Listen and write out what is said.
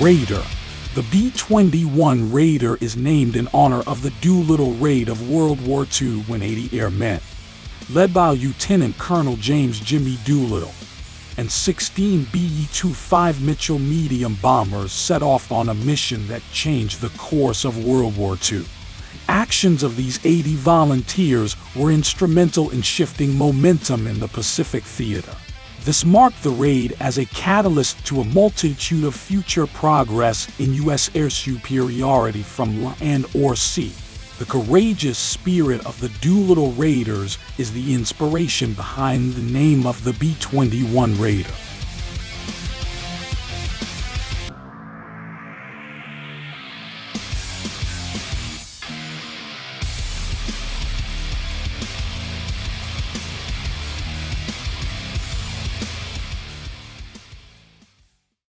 Raider. The B-21 Raider is named in honor of the Doolittle Raid of World War II when 80 airmen, led by Lieutenant Colonel James Jimmy Doolittle, and 16 B-25 Mitchell medium bombers set off on a mission that changed the course of World War II. Actions of these 80 volunteers were instrumental in shifting momentum in the Pacific theater. This marked the raid as a catalyst to a multitude of future progress in U.S. air superiority from land or sea. The courageous spirit of the Doolittle Raiders is the inspiration behind the name of the B 21 Raider.